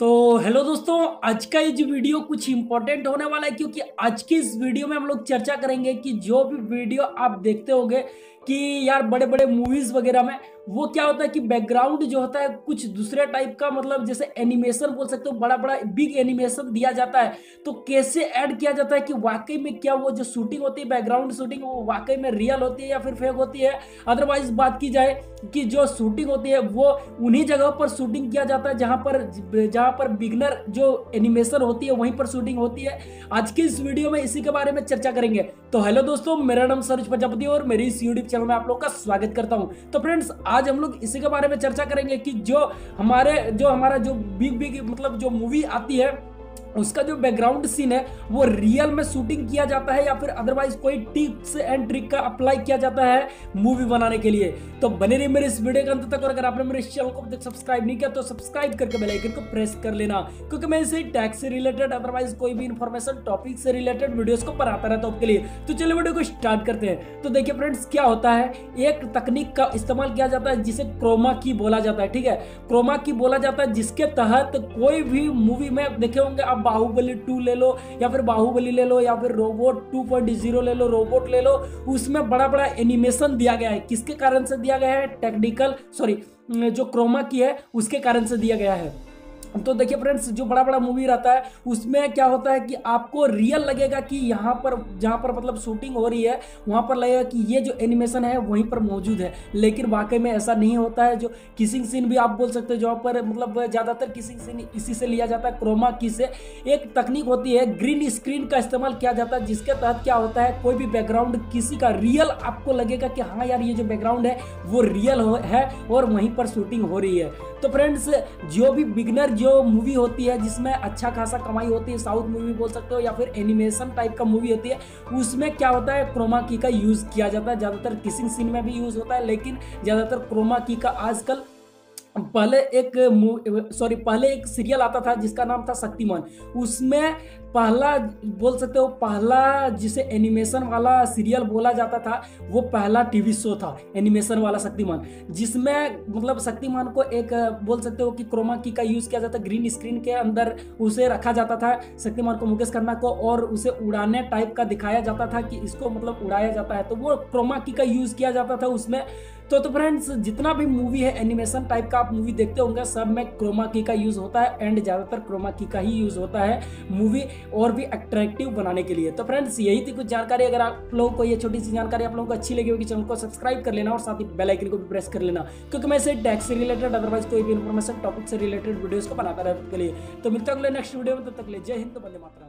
तो हेलो दोस्तों, आज का ये जो वीडियो कुछ इंपॉर्टेंट होने वाला है, क्योंकि आज की इस वीडियो में हम लोग चर्चा करेंगे कि जो भी वीडियो आप देखते होंगे कि यार बड़े बड़े मूवीज़ वगैरह में, वो क्या होता है कि बैकग्राउंड जो होता है, कुछ दूसरे टाइप का मतलब जैसे एनिमेशन बोल सकते हो बड़ा बड़ा बिग एनिमेशन दिया जाता है। तो कैसे ऐड किया जाता है कि वाकई में क्या वो जो शूटिंग होती है बैकग्राउंड शूटिंग वो वाकई में रियल होती है या फिर फेक होती है? अदरवाइज़ बात की जाए कि जो शूटिंग होती है, वो उन्हीं जगह पर शूटिंग किया जाता है, जहाँ पर जहाँ पर बिगनर जो एनिमेशन होती है, वहीं पर शूटिंग होती है। आज की इस वीडियो में इसी के बारे में चर्चा करेंगे। तो हेलो दोस्तों, मेरा नाम सरोज प्रजापति और मेरी इस यूट्यूब चैनल में आप लोग का स्वागत करता हूँ। तो फ्रेंड्स, आज हम लोग इसी के बारे में चर्चा करेंगे कि जो हमारे, जो हमारा जो बिग बिग मतलब जो मूवी आती है उसका जो बैकग्राउंड सीन है, वो रियल में शूटिंग किया जाता है या फिर अदरवाइज़ कोई टिप्स एंड ट्रिक का अप्लाई किया जाता है मूवी बनाने के लिए। तो बने रहिए मेरे इस वीडियो के अंत तक और अगर आपने मेरे चैनल को सब्सक्राइब नहीं किया तो सब्सक्राइब करके बेल आइकन को प्रेस कर लेना, क्योंकि मैं इसे टैक्स से रिलेटेड अदरवाइज़ कोई भी इन्फॉर्मेशन टॉपिक से रिलेटेड वीडियोस को बनाता रहता हूँ आपके लिए। तो चलिए वीडियो को स्टार्ट करते हैं। तो देखिए फ्रेंड्स क्या होता है? एक तकनीक का इस्तेमाल किया जाता है, जिसे क्रोमा की बोला जाता है, ठीक है? क्रोमा की बोला जाता है, जिसके तहत कोई भी मूवी में देखे होंगे आप बाहुबली टू ले लो, या फिर बाहुबली ले लो, या फिर रोबोट टू पॉइंट ज़ीरो ले लो रोबोट ले लो, उसमें बड़ा बड़ा एनिमेशन दिया गया है। किसके कारण से दिया गया है? टेक्निकल सॉरी जो क्रोमा की है, उसके कारण से दिया गया है। तो देखिए फ्रेंड्स जो बड़ा बड़ा मूवी रहता है, उसमें क्या होता है कि आपको रियल लगेगा कि यहाँ पर, जहाँ पर मतलब शूटिंग हो रही है, वहाँ पर लगेगा कि ये जो एनिमेशन है, वहीं पर मौजूद है। लेकिन वाकई में ऐसा नहीं होता है, जो किसिंग सीन भी आप बोल सकते हो, जहाँ पर मतलब ज़्यादातर किसिंग सीन इसी से लिया जाता है क्रोमा की से। एक तकनीक होती है ग्रीन स्क्रीन का इस्तेमाल किया जाता है, जिसके तहत क्या होता है, कोई भी बैकग्राउंड किसी का रियल आपको लगेगा कि हाँ यार, ये जो बैकग्राउंड है, वो रियल है और वहीं पर शूटिंग हो रही है। तो फ्रेंड्स जो भी बिगनर जो मूवी होती है, जिसमें अच्छा खासा कमाई होती है, साउथ मूवी बोल सकते हो, या फिर एनिमेशन टाइप का मूवी होती है, उसमें क्या होता है क्रोमा की का यूज़ किया जाता है। ज़्यादातर किसिंग सीन में भी यूज़ होता है, लेकिन ज़्यादातर क्रोमा की का आजकल पहले एक सॉरी पहले एक सीरियल आता था, जिसका नाम था शक्तिमान। उसमें पहला बोल सकते हो, पहला जिसे एनिमेशन वाला सीरियल बोला जाता था, वो पहला टीवी शो था एनिमेशन वाला शक्तिमान। जिसमें मतलब शक्तिमान को एक, बोल सकते हो कि क्रोमा की का यूज़ किया जाता ग्रीन स्क्रीन के अंदर उसे रखा जाता था, शक्तिमान को मुकेश खन्ना को, और उसे उड़ाने टाइप का दिखाया जाता था कि इसको मतलब उड़ाया जाता है। तो वो क्रोमा की का यूज़ किया जाता था उसमें। तो तो फ्रेंड्स जितना भी मूवी है एनिमेशन टाइप का आप मूवी देखते होंगे, सब में क्रोमा की का यूज़ होता है एंड ज़्यादातर क्रोमा की का ही यूज़ होता है। मूवी और भी अट्रैक्टिव बनाने के लिए। तो फ्रेंड्स यही थी कुछ जानकारी। अगर आप लोगों को ये छोटी सी जानकारी आप लोगों को अच्छी लगी होगी, चैनल को सब्सक्राइब कर लेना और साथ ही बेल आइकन को भी प्रेस कर लेना, क्योंकि मैं इसे टैक्स से रिलेटेड अदरवाइज़ कोई भी इन्फॉर्मेशन टॉपिक से रिलेटेड वीडियोज़ को बनाता रहता तो मिलता अगले नेक्स्ट वीडियो में, तब तक ले जय हिंद तो बंदे मातरम।